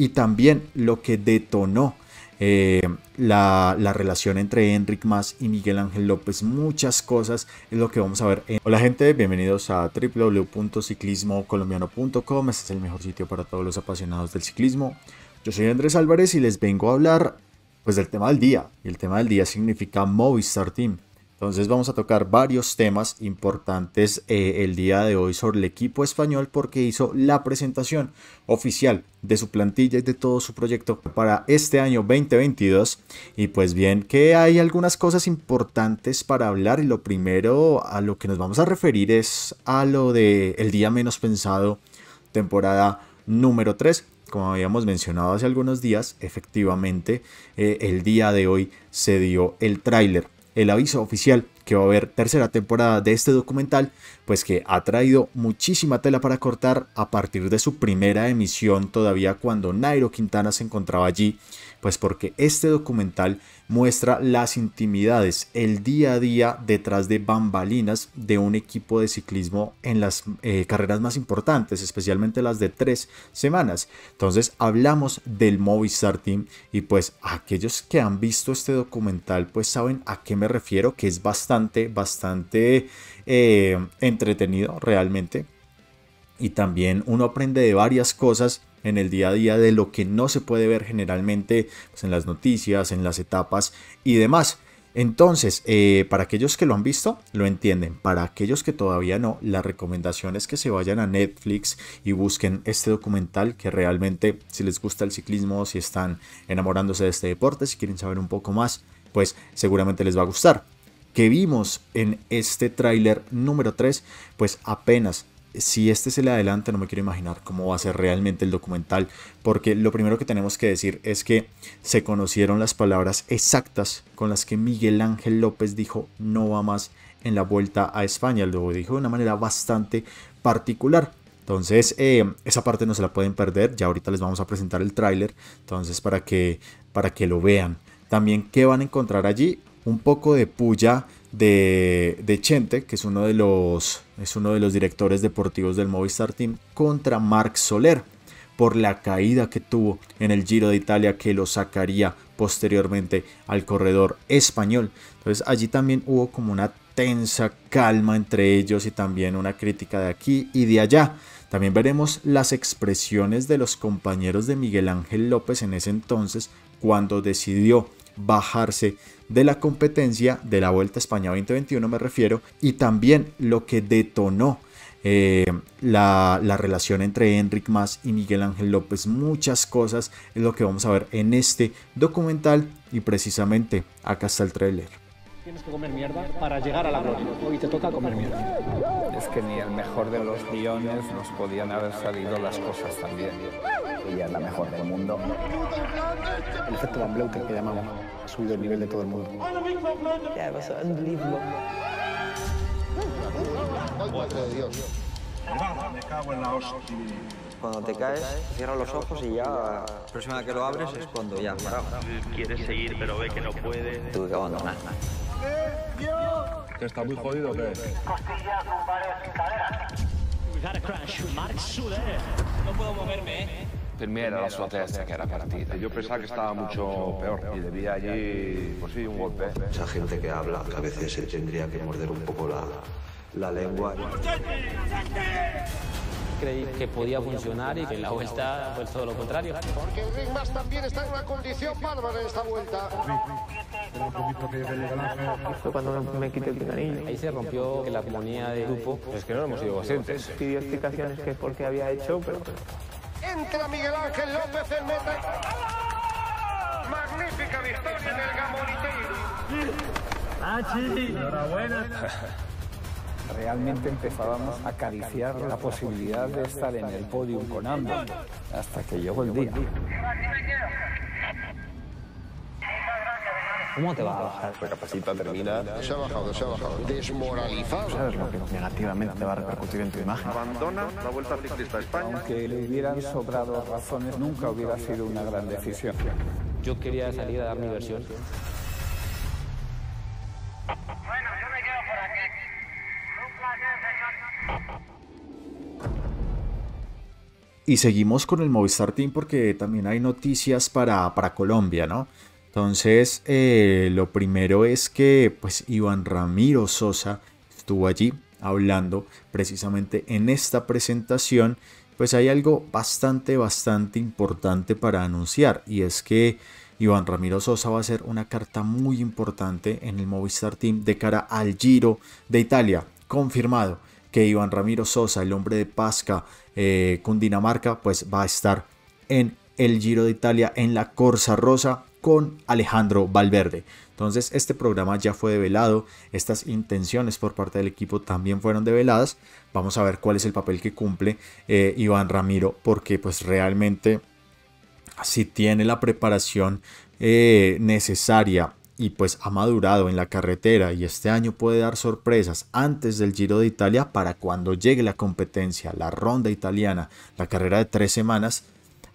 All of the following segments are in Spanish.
y también lo que detonó eh, la, relación entre Enric Mas y Miguel Ángel López, muchas cosas es lo que vamos a ver. Hola gente, bienvenidos a www.ciclismocolombiano.com, este es el mejor sitio para todos los apasionados del ciclismo. Yo soy Andrés Álvarez y les vengo a hablar pues del tema del día, y el tema del día significa Movistar Team. Entonces vamos a tocar varios temas importantes eh, el día de hoy sobre el equipo español porque hizo la presentación oficial de su plantilla y de todo su proyecto para este año 2022. Y pues bien, que hay algunas cosas importantes para hablar y lo primero a lo que nos vamos a referir es a lo de el día menos pensado, temporada número 3 como habíamos mencionado hace algunos días, efectivamente eh, el día de hoy se dio el tráiler el aviso oficial que va a haber tercera temporada de este documental, pues que ha traído muchísima tela para cortar a partir de su primera emisión todavía cuando Nairo Quintana se encontraba allí, pues porque este documental muestra las intimidades, el día a día detrás de bambalinas de un equipo de ciclismo en las eh, carreras más importantes, especialmente las de tres semanas. Entonces hablamos del Movistar Team y pues aquellos que han visto este documental pues saben a qué me refiero, que es bastante, bastante eh, entretenido realmente. Y también uno aprende de varias cosas en el día a día de lo que no se puede ver generalmente pues, en las noticias, en las etapas y demás. Entonces, eh, para aquellos que lo han visto, lo entienden. Para aquellos que todavía no, la recomendación es que se vayan a Netflix y busquen este documental que realmente, si les gusta el ciclismo, si están enamorándose de este deporte, si quieren saber un poco más, pues seguramente les va a gustar. Que vimos en este tráiler número 3, pues apenas si este se le adelanta, no me quiero imaginar cómo va a ser realmente el documental, porque lo primero que tenemos que decir es que se conocieron las palabras exactas con las que Miguel Ángel López dijo no va más en la vuelta a España. Lo dijo de una manera bastante particular. Entonces, eh, esa parte no se la pueden perder. Ya ahorita les vamos a presentar el tráiler. Entonces, para que, para que lo vean. También, ¿qué van a encontrar allí? Un poco de puya de, Chente, que es uno, de los, es uno de los directores deportivos del Movistar Team, contra Marc Soler por la caída que tuvo en el Giro de Italia que lo sacaría posteriormente al corredor español. Entonces allí también hubo como una tensa calma entre ellos y también una crítica de aquí y de allá. También veremos las expresiones de los compañeros de Miguel Ángel López en ese entonces cuando decidió bajarse de la competencia de la Vuelta a España 2021 me refiero y también lo que detonó eh, la, la, relación entre Enric Mas y Miguel Ángel López. Muchas cosas es lo que vamos a ver en este documental y precisamente acá está el trailer. Tienes que comer mierda para llegar a la gloria. Hoy te toca comer mierda. Es que ni el mejor de los guiones nos podían haber salido las cosas tan bien. Ella es la mejor del mundo. El efecto Van Bleuter que llamamos ha subido el nivel de todo el mundo. Yeah, it was unbelievable. Me cago en la hostia. Cuando te caes, cierras los ojos y ya la próxima vez que lo abres es cuando ya parado. Quiere seguir pero ve que no puede. Tuve que abandonar. ¿Que está muy jodido o qué? No puedo moverme, ¿eh? Per me era la sua testa che era partita. Yo pensaba que estaba mucho peor y debía allí, pues sí, un golpe. Esa gente que habla, que a veces se tendría que morder un poco la, la lengua. Creí que podía funcionar y que en la vuelta fue todo lo contrario. Porque el también está en una condición bárbara en esta vuelta. Fue cuando me quité el pinganillo. Ahí se rompió la armonía de grupo. Es que no hemos sido conscientes. Pidió explicaciones que por qué había hecho, pero... Entra Miguel Ángel López en meta. Magnífica victoria del Gamoniteiro. Realmente empezábamos a acariciar la posibilidad de estar en el podium con ambos hasta que llegó el día. ¿Cómo te va a bajar? Recapacita, termina. Se ha bajado, se ha bajado. Desmoralizado. ¿Sabes lo que negativamente te va a repercutir en tu imagen? Abandona la Vuelta Ciclista a España. Que le hubieran sobrado razones nunca hubiera sido una gran decisión. Yo quería salir a dar mi versión. y seguimos con el Movistar Team porque también hay noticias para, para Colombia, ¿no? Entonces, eh, lo primero es que pues Iván Ramiro Sosa estuvo allí hablando precisamente en esta presentación, pues hay algo bastante, bastante importante para anunciar y es que Iván Ramiro Sosa va a ser una carta muy importante en el Movistar Team de cara al Giro de Italia, confirmado que Iván Ramiro Sosa, el hombre de Pasca, eh, Cundinamarca, pues va a estar en el Giro de Italia en la Corsa Rosa con Alejandro Valverde. Entonces este programa ya fue develado, estas intenciones por parte del equipo también fueron develadas. Vamos a ver cuál es el papel que cumple eh, Iván Ramiro, porque pues realmente si tiene la preparación eh, necesaria y pues ha madurado en la carretera y este año puede dar sorpresas antes del Giro de Italia para cuando llegue la competencia, la ronda italiana, la carrera de tres semanas,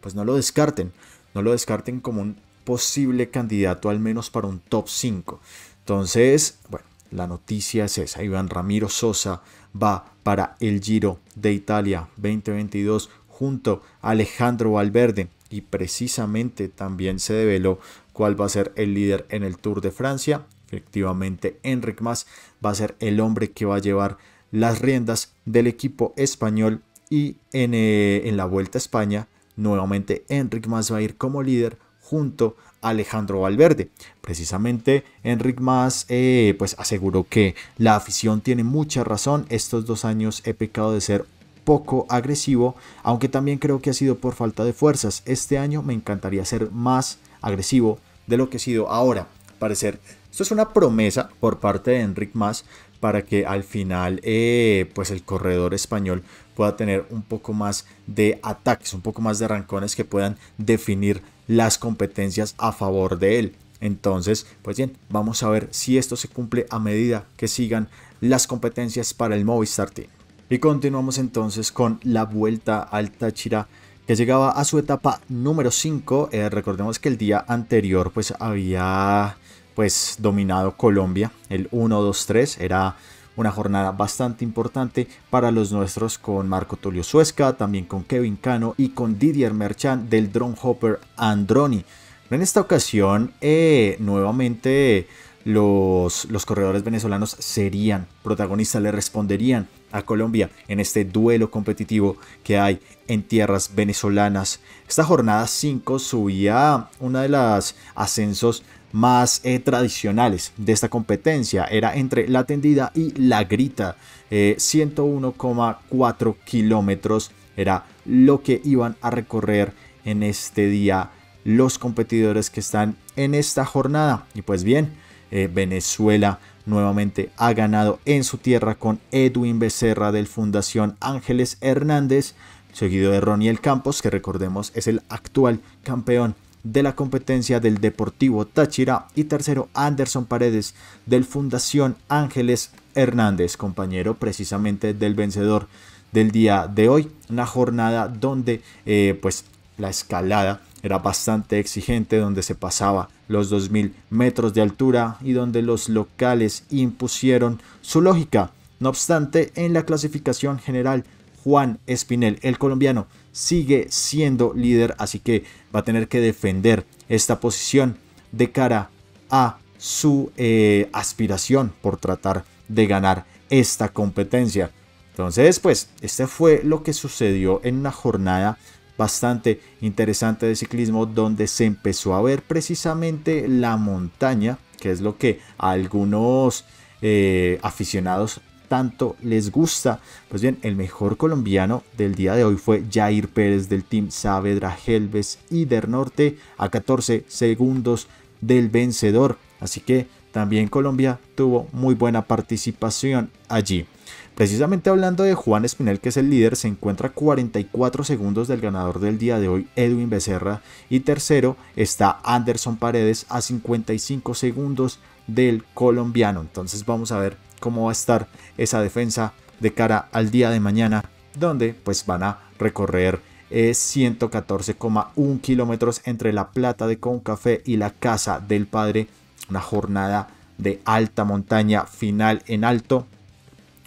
pues no lo descarten, no lo descarten como un posible candidato al menos para un top 5. Entonces, bueno, la noticia es esa. Iván Ramiro Sosa va para el Giro de Italia 2022 junto a Alejandro Valverde y precisamente también se develó cuál va a ser el líder en el Tour de Francia. Efectivamente, Enric Mas va a ser el hombre que va a llevar las riendas del equipo español y en, eh, en la Vuelta a España nuevamente Enric Mas va a ir como líder junto a Alejandro Valverde. Precisamente Enric Mas eh, pues aseguró que la afición tiene mucha razón. Estos dos años he pecado de ser poco agresivo, aunque también creo que ha sido por falta de fuerzas. Este año me encantaría ser más agresivo de lo que he sido ahora. Parecer, esto es una promesa por parte de Enric Mas para que al final eh, pues el corredor español pueda tener un poco más de ataques, un poco más de arrancones que puedan definir las competencias a favor de él. Entonces, pues bien, vamos a ver si esto se cumple a medida que sigan las competencias para el Movistar Team. Y continuamos entonces con la vuelta al Táchira que llegaba a su etapa número 5. Eh, recordemos que el día anterior pues había pues dominado Colombia, el 1-2-3, era una jornada bastante importante para los nuestros con Marco Tulio Suesca, también con Kevin Cano y con Didier Merchant del Drone Hopper Androni. En esta ocasión, eh, nuevamente los, los corredores venezolanos serían protagonistas, le responderían a Colombia en este duelo competitivo que hay en tierras venezolanas. Esta jornada 5 subía una de las ascensos más eh, tradicionales de esta competencia. Era entre la tendida y la grita. 101,4 eh, kilómetros era lo que iban a recorrer en este día los competidores que están en esta jornada. Y pues bien, eh, Venezuela nuevamente ha ganado en su tierra con Edwin Becerra del Fundación Ángeles Hernández, seguido de Roniel Campos, que recordemos es el actual campeón de la competencia del Deportivo Táchira y tercero Anderson Paredes del Fundación Ángeles Hernández, compañero precisamente del vencedor del día de hoy, una jornada donde eh, pues la escalada era bastante exigente, donde se pasaba los 2000 metros de altura y donde los locales impusieron su lógica. No obstante, en la clasificación general, Juan Espinel, el colombiano, sigue siendo líder, así que va a tener que defender esta posición de cara a su eh, aspiración por tratar de ganar esta competencia. Entonces, pues, este fue lo que sucedió en una jornada bastante interesante de ciclismo donde se empezó a ver precisamente la montaña, que es lo que algunos eh, aficionados tanto les gusta. Pues bien, el mejor colombiano del día de hoy fue Jair Pérez del Team Saavedra Helves y del Norte a 14 segundos del vencedor. Así que también Colombia tuvo muy buena participación allí. Precisamente hablando de Juan Espinel, que es el líder, se encuentra 44 segundos del ganador del día de hoy, Edwin Becerra, y tercero está Anderson Paredes a 55 segundos del colombiano. Entonces vamos a ver cómo va a estar esa defensa de cara al día de mañana, donde pues van a recorrer 114,1 eh, kilómetros entre la Plata de Concafé y la Casa del Padre. Una jornada de alta montaña final en alto.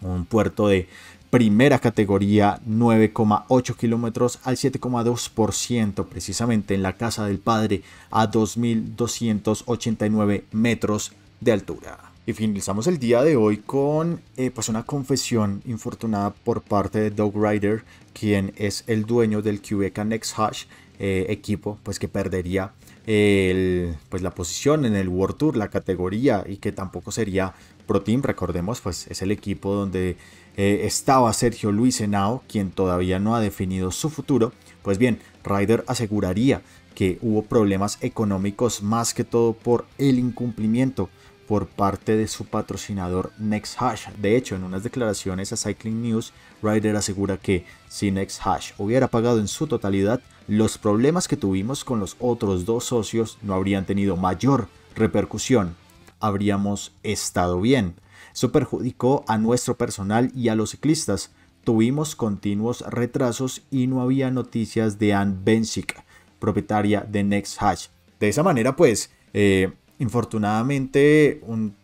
Un puerto de primera categoría 9,8 kilómetros al 7,2% precisamente en la casa del padre a 2.289 metros de altura. Y finalizamos el día de hoy con eh, pues una confesión infortunada por parte de Doug Ryder, quien es el dueño del QBK Next Hash, eh, equipo pues que perdería el, pues la posición en el World Tour, la categoría y que tampoco sería Pro Team, recordemos pues es el equipo donde eh, estaba Sergio Luis Henao, quien todavía no ha definido su futuro, pues bien, Ryder aseguraría que hubo problemas económicos más que todo por el incumplimiento por parte de su patrocinador NextHash. De hecho, en unas declaraciones a Cycling News, Ryder asegura que si NextHash hubiera pagado en su totalidad, los problemas que tuvimos con los otros dos socios no habrían tenido mayor repercusión. Habríamos estado bien. Eso perjudicó a nuestro personal y a los ciclistas. Tuvimos continuos retrasos y no había noticias de Ann Bensick, propietaria de NextHash. De esa manera, pues, eh, infortunadamente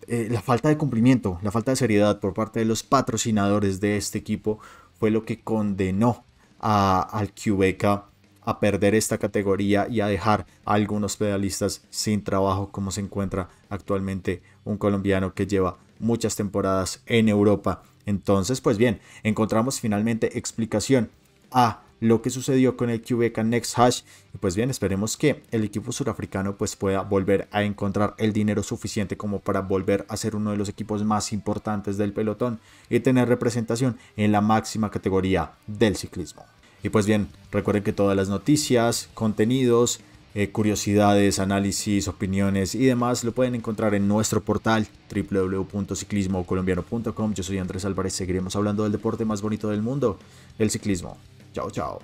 eh, la falta de cumplimiento, la falta de seriedad por parte de los patrocinadores de este equipo fue lo que condenó a, al QBK a perder esta categoría y a dejar a algunos pedalistas sin trabajo como se encuentra actualmente un colombiano que lleva muchas temporadas en Europa. Entonces, pues bien, encontramos finalmente explicación a lo que sucedió con el QBK Next Hash. Y pues bien, esperemos que el equipo surafricano pues pueda volver a encontrar el dinero suficiente como para volver a ser uno de los equipos más importantes del pelotón y tener representación en la máxima categoría del ciclismo. Y pues bien, recuerden que todas las noticias, contenidos, eh, curiosidades, análisis, opiniones y demás lo pueden encontrar en nuestro portal www.ciclismocolombiano.com. Yo soy Andrés Álvarez, seguiremos hablando del deporte más bonito del mundo, el ciclismo. 脚脚